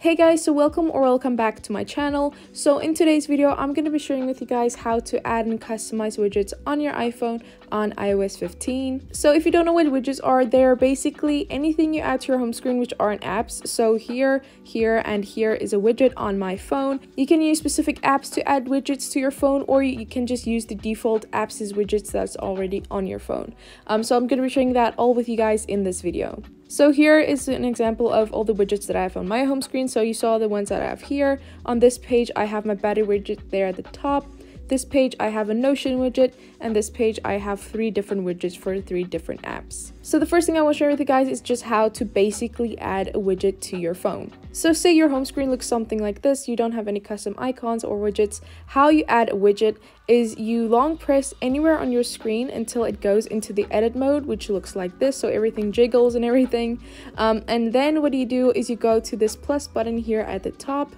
Hey guys, so welcome or welcome back to my channel. So in today's video, I'm going to be sharing with you guys how to add and customize widgets on your iPhone on iOS 15. So if you don't know what widgets are, they're basically anything you add to your home screen which aren't apps. So here, here, and here is a widget on my phone. You can use specific apps to add widgets to your phone or you can just use the default apps as widgets that's already on your phone. Um, so I'm going to be sharing that all with you guys in this video. So here is an example of all the widgets that I have on my home screen. So you saw the ones that I have here. On this page, I have my battery widget there at the top. This page I have a Notion widget and this page I have three different widgets for three different apps. So the first thing I want to share with you guys is just how to basically add a widget to your phone. So say your home screen looks something like this, you don't have any custom icons or widgets. How you add a widget is you long press anywhere on your screen until it goes into the edit mode, which looks like this, so everything jiggles and everything. Um, and then what do you do is you go to this plus button here at the top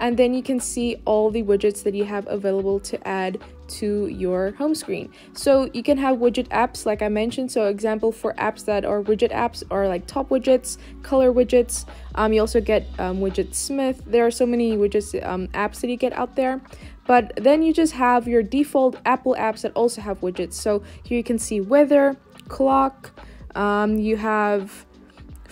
and then you can see all the widgets that you have available to add to your home screen. So you can have widget apps like i mentioned. So example for apps that are widget apps are like top widgets color widgets. Um, you also get um, Widgetsmith. There are so many widgets um, apps that you get out there. But then you just have your default apple apps that also have widgets. So here you can see weather clock. Um, you have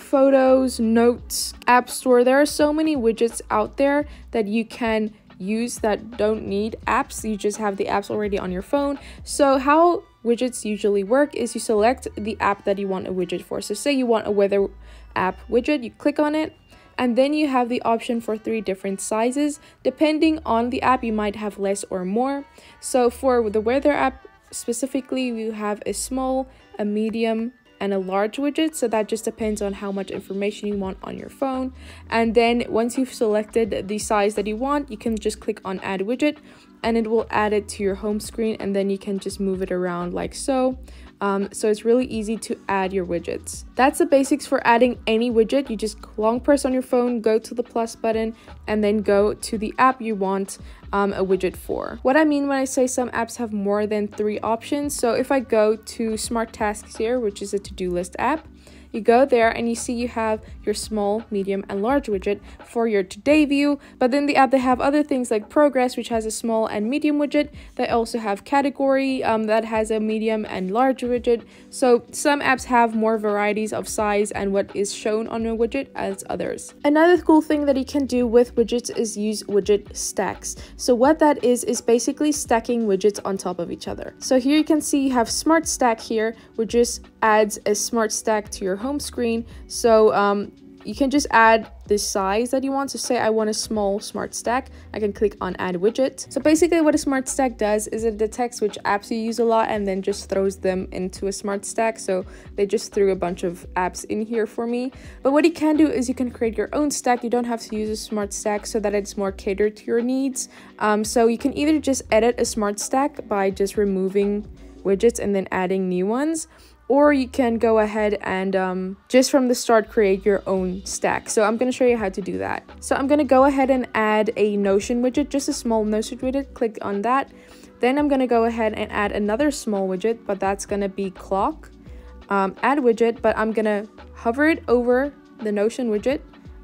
photos, notes, app store. There are so many widgets out there that you can use that don't need apps. You just have the apps already on your phone. So how widgets usually work is you select the app that you want a widget for. So say you want a weather app widget, you click on it and then you have the option for three different sizes. Depending on the app, you might have less or more. So for the weather app specifically, you have a small, a medium, and a large widget so that just depends on how much information you want on your phone. And then once you've selected the size that you want you can just click on add widget and it will add it to your home screen and then you can just move it around like so um, so it's really easy to add your widgets. That's the basics for adding any widget. You just long press on your phone, go to the plus button, and then go to the app you want um, a widget for. What I mean when I say some apps have more than three options, so if I go to Smart Tasks here, which is a to-do list app, you go there and you see you have your small, medium, and large widget for your today view. But then the app, they have other things like progress, which has a small and medium widget. They also have category um, that has a medium and large widget. So some apps have more varieties of size and what is shown on a widget as others. Another cool thing that you can do with widgets is use widget stacks. So what that is, is basically stacking widgets on top of each other. So here you can see you have smart stack here, which just adds a smart stack to your home screen. So um, you can just add the size that you want. So say I want a small smart stack, I can click on add widget. So basically what a smart stack does is it detects which apps you use a lot and then just throws them into a smart stack. So they just threw a bunch of apps in here for me. But what you can do is you can create your own stack. You don't have to use a smart stack so that it's more catered to your needs. Um, so you can either just edit a smart stack by just removing widgets and then adding new ones or you can go ahead and um, just from the start create your own stack. So I'm going to show you how to do that. So I'm going to go ahead and add a Notion widget, just a small Notion widget, click on that. Then I'm going to go ahead and add another small widget, but that's going to be clock. Um, add widget, but I'm going to hover it over the Notion widget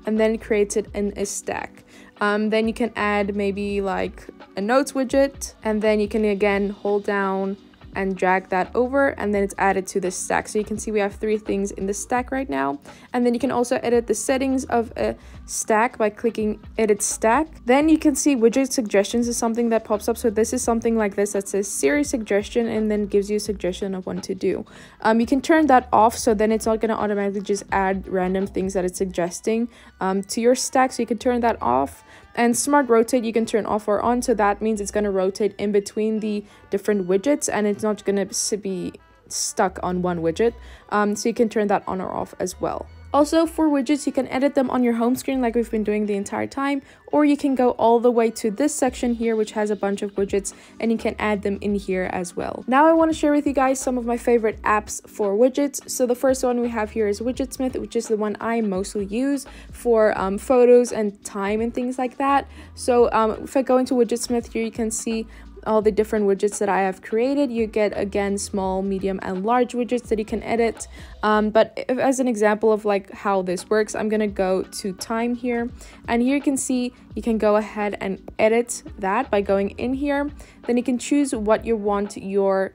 and then it creates it in a stack. Um, then you can add maybe like a notes widget and then you can again hold down and drag that over and then it's added to this stack. So you can see we have three things in the stack right now. And then you can also edit the settings of a stack by clicking edit stack. Then you can see widget suggestions is something that pops up. So this is something like this that says Siri suggestion and then gives you a suggestion of what to do. Um, you can turn that off so then it's not going to automatically just add random things that it's suggesting um, to your stack. So you can turn that off. And smart rotate you can turn off or on. So that means it's going to rotate in between the different widgets and it's not going to be stuck on one widget. Um, so you can turn that on or off as well. Also, for widgets, you can edit them on your home screen like we've been doing the entire time, or you can go all the way to this section here, which has a bunch of widgets, and you can add them in here as well. Now I want to share with you guys some of my favorite apps for widgets. So the first one we have here is Widgetsmith, which is the one I mostly use for um, photos and time and things like that. So um, if I go into Widgetsmith here, you can see all the different widgets that I have created. You get again small, medium, and large widgets that you can edit. Um, but if, as an example of like how this works, I'm gonna go to time here, and here you can see you can go ahead and edit that by going in here. Then you can choose what you want your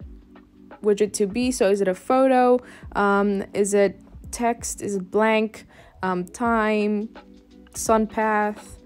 widget to be. So is it a photo? Um, is it text? Is it blank? Um, time, sun path,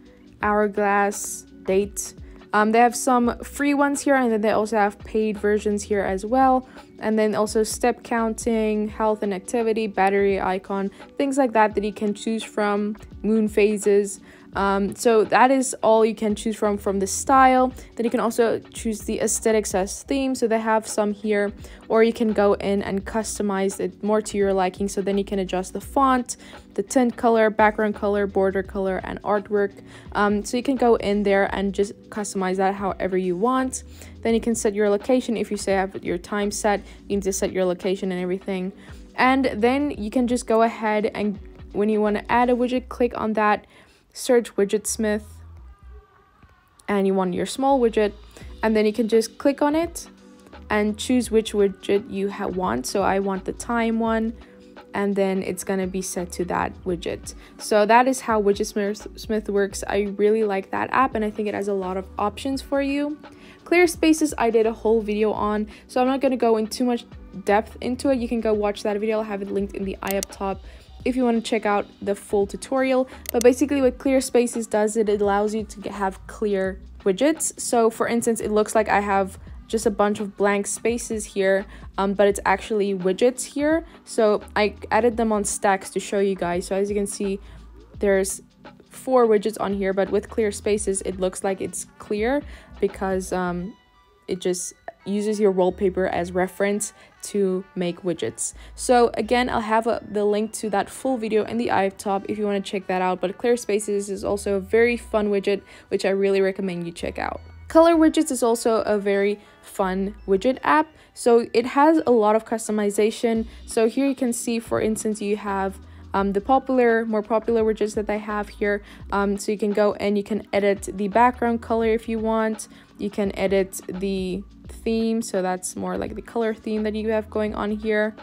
hourglass, date. Um, they have some free ones here and then they also have paid versions here as well. And then also step counting, health and activity, battery icon, things like that that you can choose from, moon phases. Um, so that is all you can choose from from the style. Then you can also choose the aesthetics as theme. So they have some here, or you can go in and customize it more to your liking. So then you can adjust the font, the tint color, background color, border color, and artwork. Um, so you can go in there and just customize that however you want. Then you can set your location. If you say have your time set, you need to set your location and everything. And then you can just go ahead and when you want to add a widget, click on that search widgetsmith and you want your small widget and then you can just click on it and choose which widget you want. So i want the time one and then it's going to be set to that widget. So that is how widgetsmith works. I really like that app and i think it has a lot of options for you. Clear spaces i did a whole video on so i'm not going to go in too much depth into it. You can go watch that video. I'll have it linked in the eye up top if you want to check out the full tutorial. But basically what Clear Spaces does, it allows you to have clear widgets. So for instance, it looks like I have just a bunch of blank spaces here, um, but it's actually widgets here. So I added them on stacks to show you guys. So as you can see, there's four widgets on here, but with clear spaces, it looks like it's clear because um, it just uses your wallpaper as reference to make widgets. So again, I'll have a, the link to that full video in the eye top if you want to check that out. But Clear Spaces is also a very fun widget, which I really recommend you check out. Color Widgets is also a very fun widget app. So it has a lot of customization. So here you can see, for instance, you have um, the popular, more popular widgets that they have here. Um, so you can go and you can edit the background color if you want. You can edit the theme so that's more like the color theme that you have going on here.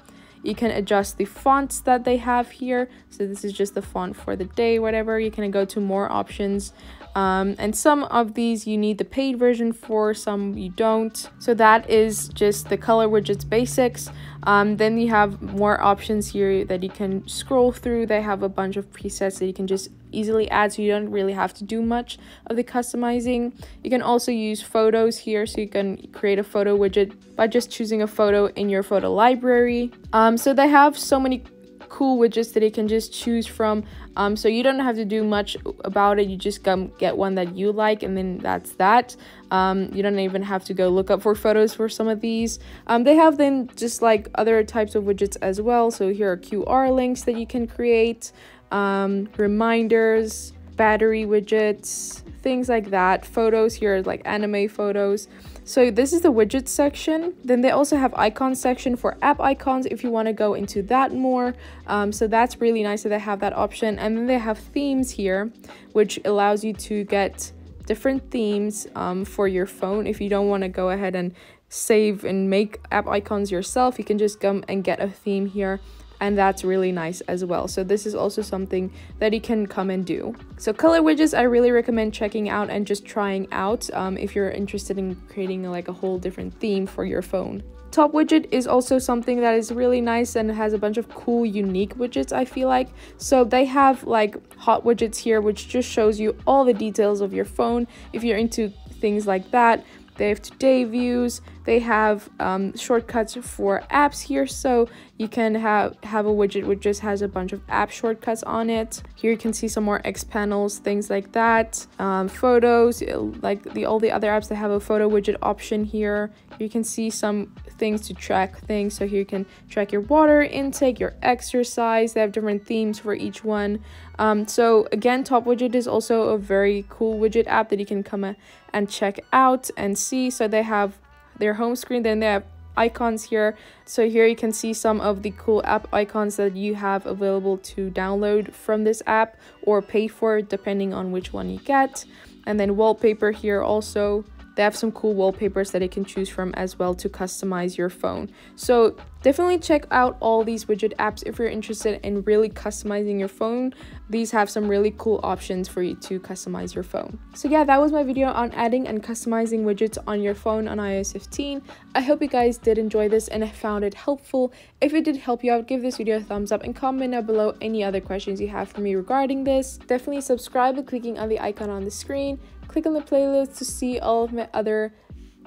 You can adjust the fonts that they have here. So this is just the font for the day whatever. You can go to more options. Um, and some of these you need the paid version for some you don't. So that is just the color widgets basics. Um, then you have more options here that you can scroll through. They have a bunch of presets that you can just easily add so you don't really have to do much of the customizing. You can also use photos here so you can create a photo widget by just choosing a photo in your photo library. Um, so they have so many cool widgets that you can just choose from. Um, so you don't have to do much about it. You just come get one that you like and then that's that. Um, you don't even have to go look up for photos for some of these. Um, they have then just like other types of widgets as well. So here are qr links that you can create um, reminders battery widgets things like that photos here like anime photos so this is the widget section. Then they also have icon section for app icons if you want to go into that more. Um, so that's really nice that they have that option. And then they have themes here, which allows you to get different themes um, for your phone. If you don't want to go ahead and save and make app icons yourself, you can just come and get a theme here and that's really nice as well. So this is also something that you can come and do. So color widgets, I really recommend checking out and just trying out um, if you're interested in creating like a whole different theme for your phone. Top widget is also something that is really nice and has a bunch of cool unique widgets I feel like. So they have like hot widgets here which just shows you all the details of your phone if you're into things like that. They have today views. They have um, shortcuts for apps here, so you can have have a widget which just has a bunch of app shortcuts on it. Here you can see some more X panels, things like that. Um, photos, like the all the other apps that have a photo widget option here. You can see some things to track things. So here you can track your water intake, your exercise. They have different themes for each one. Um, so again, Top Widget is also a very cool widget app that you can come and check out and see. So they have their home screen, then they have icons here. So here you can see some of the cool app icons that you have available to download from this app or pay for depending on which one you get. And then wallpaper here also they have some cool wallpapers that you can choose from as well to customize your phone. So definitely check out all these widget apps if you're interested in really customizing your phone. These have some really cool options for you to customize your phone. So yeah, that was my video on adding and customizing widgets on your phone on iOS 15. I hope you guys did enjoy this and I found it helpful. If it did help you out, give this video a thumbs up and comment down below any other questions you have for me regarding this. Definitely subscribe by clicking on the icon on the screen. Click on the playlist to see all of my other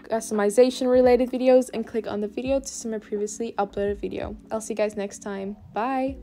customization related videos and click on the video to see my previously uploaded video. I'll see you guys next time. Bye!